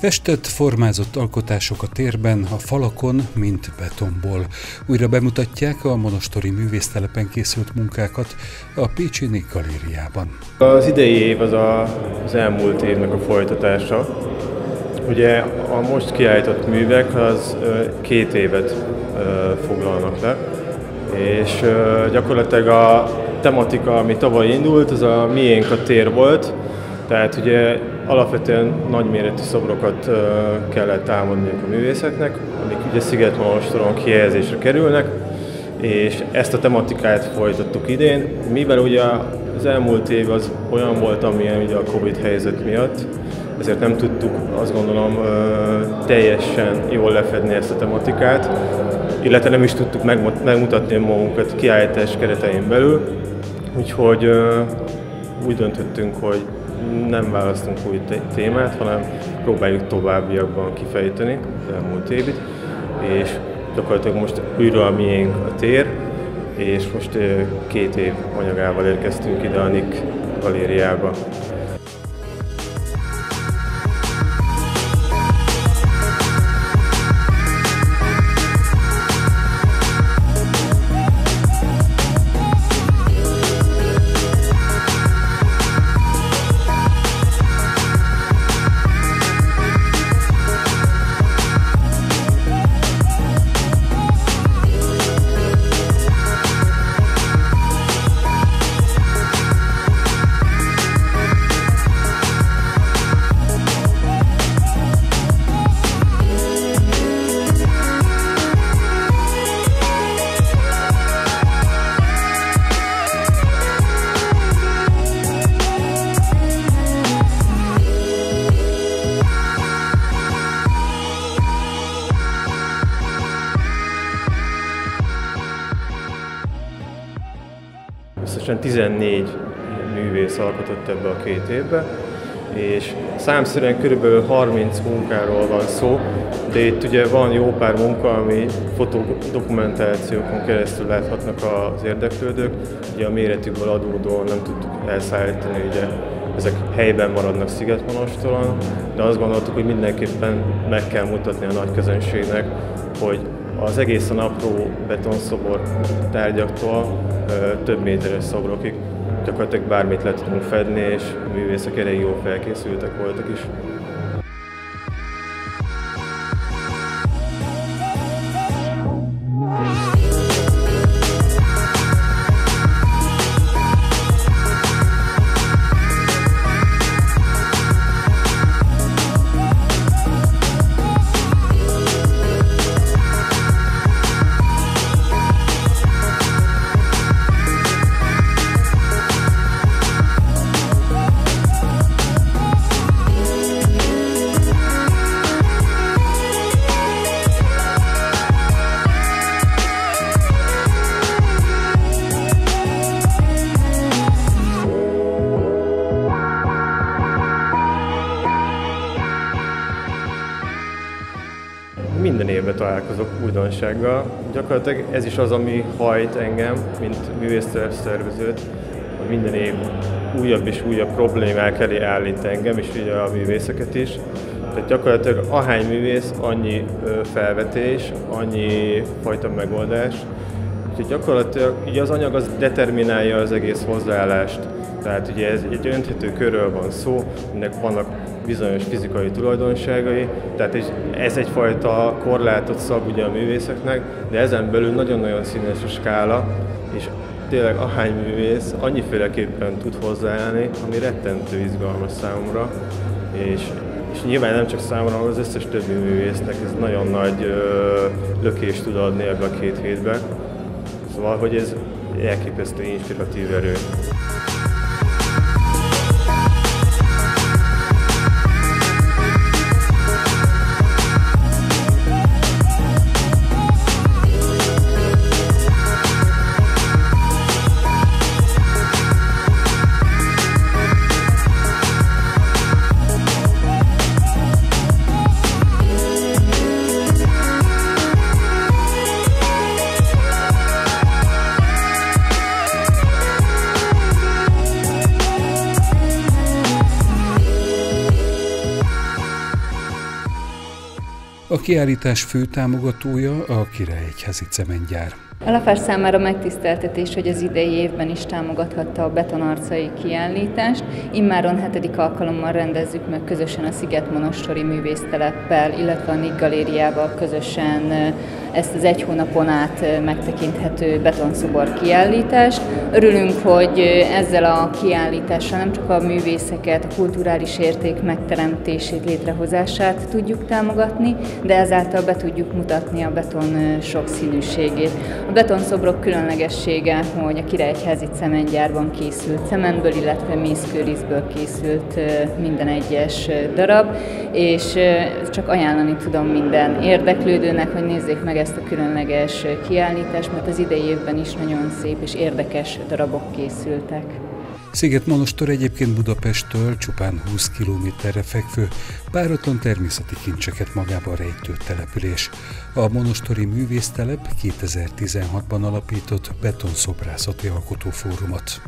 Festett, formázott alkotások a térben, a falakon, mint betonból. Újra bemutatják a monostori művésztelepen készült munkákat a Pécsi Nék galériában. Az idei év az a, az elmúlt évnek a folytatása. Ugye a most kiállított művek az két évet foglalnak le, és gyakorlatilag a tematika, ami tavaly indult, az a miénk a tér volt, tehát ugye alapvetően nagyméretű szobrokat kellett támadniuk a művészeknek, amik ugye Szigetmonostoron kihelyezésre kerülnek, és ezt a tematikát folytattuk idén, mivel ugye az elmúlt év az olyan volt, amilyen ugye a Covid helyzet miatt, ezért nem tudtuk azt gondolom teljesen jól lefedni ezt a tematikát, illetve nem is tudtuk megmutatni magunkat kiállítás keretein belül, úgyhogy úgy döntöttünk, hogy nem választunk új témát, hanem próbáljuk továbbiakban kifejteni az elmúlt évit, és gyakorlatilag most újra a miénk a tér, és most két év anyagával érkeztünk ide a NIK galériába. 14 művész alkotott ebbe a két évbe, és számszerűen körülbelül 30 munkáról van szó, de itt ugye van jó pár munka, ami fotodokumentációkon keresztül láthatnak az érdeklődők. Ugye a méretükből adódóan nem tudtuk elszállítani, ugye ezek helyben maradnak Szigetmonostolon, de azt gondoltuk, hogy mindenképpen meg kell mutatni a nagy közönségnek, hogy az egészen apró betonszobor tárgyaktól több méteres szobrokig gyakorlatilag bármit le tudunk fedni, és a művészek elég jól felkészültek voltak is. Minden évben találkozok újdonsággal. Gyakorlatilag ez is az, ami hajt engem, mint művészszervezőt, hogy minden év újabb és újabb problémák elé állít engem, és ugye a művészeket is. Tehát gyakorlatilag ahány művész, annyi felvetés, annyi fajta megoldás. Úgyhogy gyakorlatilag ugye az anyag az determinálja az egész hozzáállást. Tehát ugye ez egy önthető körről van szó, ennek vannak bizonyos fizikai tulajdonságai, tehát ez egyfajta korlátot szab ugye a művészeknek, de ezen belül nagyon-nagyon színes a skála, és tényleg ahány művész annyiféleképpen tud hozzáállni, ami rettentő izgalmas számomra, és, és nyilván nem csak számomra, hanem az összes többi művésznek ez nagyon nagy ö, lökést tud adni ebbe a két hétbe. Szóval, hogy ez elképesztő inspiratív erő. A kiállítás fő támogatója a Királyegyházi Cementgyár. A Lafás számára megtiszteltetés, hogy az idei évben is támogathatta a betonarcai kiállítást. Immáron hetedik alkalommal rendezzük meg közösen a Sziget Monostori művészteleppel, illetve a Nick Galériával közösen ezt az egy hónapon át megtekinthető betonszobor kiállítást. Örülünk, hogy ezzel a kiállítással nem csak a művészeket, a kulturális érték megteremtését, létrehozását tudjuk támogatni, de ezáltal be tudjuk mutatni a beton sokszínűségét. A betonszobrok különlegessége, hogy a Királyegyházi cementgyárban készült cementből, illetve mészkőrizből készült minden egyes darab, és csak ajánlani tudom minden érdeklődőnek, hogy nézzék meg ezt a különleges kiállítást, mert az idei évben is nagyon szép és érdekes darabok készültek. Sziget Monostor egyébként Budapesttől csupán 20 kilométerre fekvő, páratlan természeti kincseket magában rejtő település. A Monostori Művésztelep 2016-ban alapított betonszobrászati alkotófórumot.